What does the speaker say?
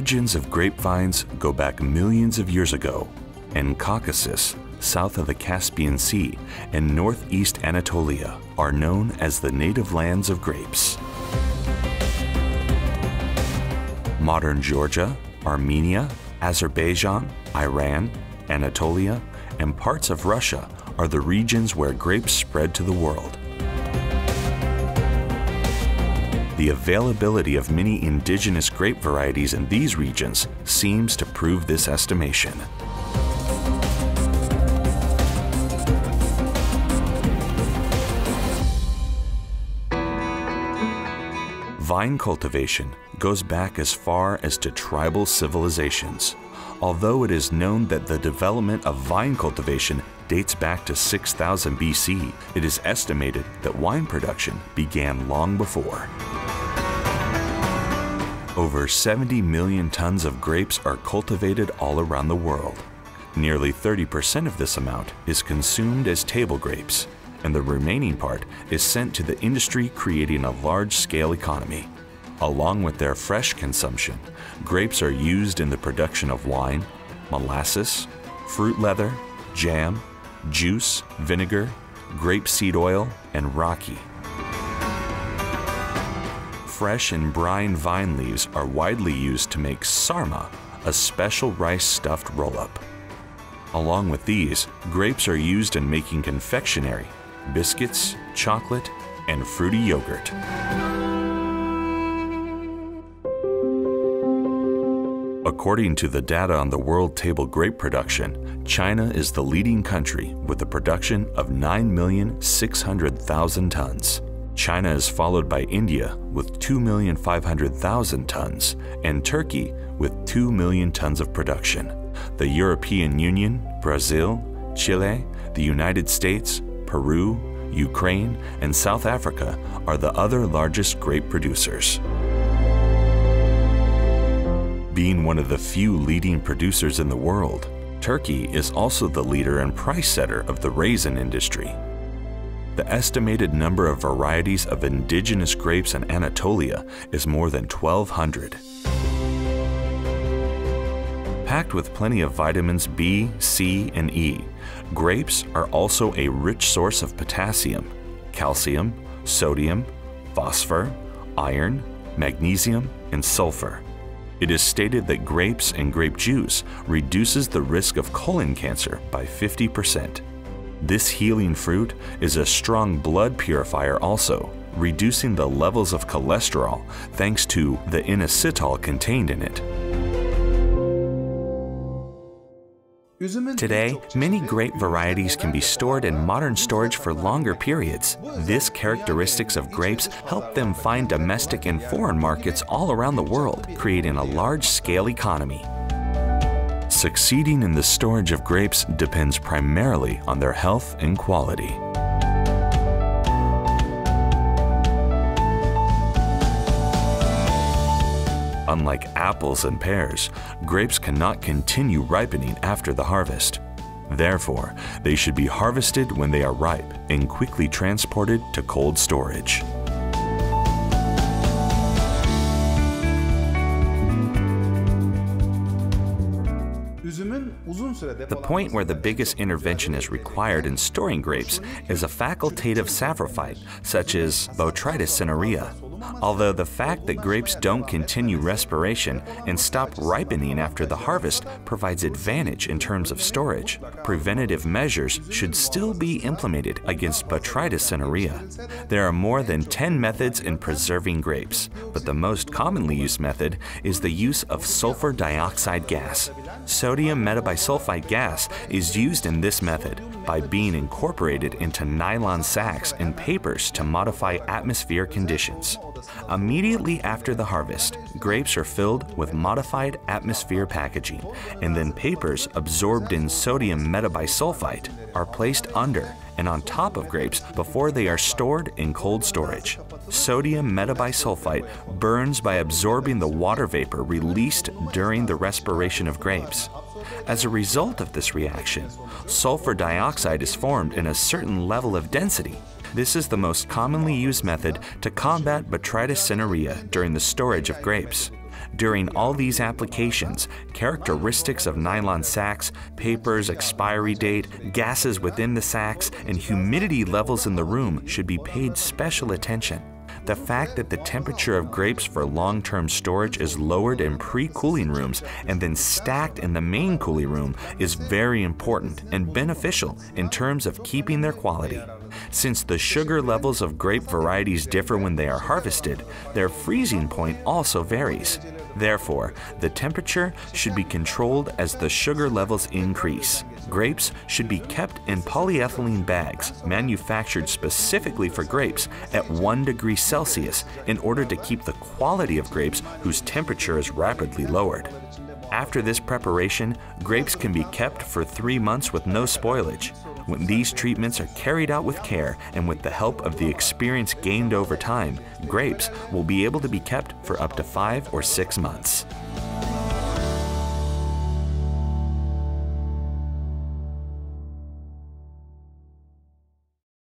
origins of grapevines go back millions of years ago, and Caucasus, south of the Caspian Sea, and northeast Anatolia are known as the native lands of grapes. Modern Georgia, Armenia, Azerbaijan, Iran, Anatolia, and parts of Russia are the regions where grapes spread to the world. The availability of many indigenous grape varieties in these regions seems to prove this estimation. Vine cultivation goes back as far as to tribal civilizations. Although it is known that the development of vine cultivation dates back to 6000 BC, it is estimated that wine production began long before. Over 70 million tons of grapes are cultivated all around the world. Nearly 30% of this amount is consumed as table grapes, and the remaining part is sent to the industry creating a large-scale economy. Along with their fresh consumption, grapes are used in the production of wine, molasses, fruit leather, jam, juice, vinegar, grapeseed oil, and raki. Fresh and brine vine leaves are widely used to make sarma, a special rice stuffed roll up. Along with these, grapes are used in making confectionery, biscuits, chocolate, and fruity yogurt. According to the data on the world table grape production, China is the leading country with a production of 9,600,000 tons. China is followed by India with 2,500,000 tons and Turkey with 2 million tons of production. The European Union, Brazil, Chile, the United States, Peru, Ukraine, and South Africa are the other largest grape producers. Being one of the few leading producers in the world, Turkey is also the leader and price setter of the raisin industry. The estimated number of varieties of indigenous grapes in Anatolia is more than 1,200. Packed with plenty of vitamins B, C, and E, grapes are also a rich source of potassium, calcium, sodium, phosphor, iron, magnesium, and sulfur. It is stated that grapes and grape juice reduces the risk of colon cancer by 50%. This healing fruit is a strong blood purifier also, reducing the levels of cholesterol thanks to the inositol contained in it. Today, many grape varieties can be stored in modern storage for longer periods. This characteristics of grapes help them find domestic and foreign markets all around the world, creating a large-scale economy. Succeeding in the storage of grapes depends primarily on their health and quality. Unlike apples and pears, grapes cannot continue ripening after the harvest. Therefore, they should be harvested when they are ripe and quickly transported to cold storage. The point where the biggest intervention is required in storing grapes is a facultative saprophyte, such as Botrytis cinerea. Although the fact that grapes don't continue respiration and stop ripening after the harvest provides advantage in terms of storage, preventative measures should still be implemented against Botrytis cinerea. There are more than 10 methods in preserving grapes, but the most commonly used method is the use of sulfur dioxide gas. Sodium metabisulfite gas is used in this method by being incorporated into nylon sacks and papers to modify atmosphere conditions. Immediately after the harvest, grapes are filled with modified atmosphere packaging, and then papers absorbed in sodium metabisulfite are placed under and on top of grapes before they are stored in cold storage. Sodium metabisulfite burns by absorbing the water vapor released during the respiration of grapes. As a result of this reaction, sulfur dioxide is formed in a certain level of density. This is the most commonly used method to combat Botrytis cinerea during the storage of grapes. During all these applications, characteristics of nylon sacks, papers, expiry date, gases within the sacks, and humidity levels in the room should be paid special attention. The fact that the temperature of grapes for long term storage is lowered in pre cooling rooms and then stacked in the main cooling room is very important and beneficial in terms of keeping their quality. Since the sugar levels of grape varieties differ when they are harvested, their freezing point also varies. Therefore, the temperature should be controlled as the sugar levels increase. Grapes should be kept in polyethylene bags manufactured specifically for grapes at 1 degree Celsius in order to keep the quality of grapes whose temperature is rapidly lowered. After this preparation, grapes can be kept for three months with no spoilage. When these treatments are carried out with care and with the help of the experience gained over time, grapes will be able to be kept for up to five or six months.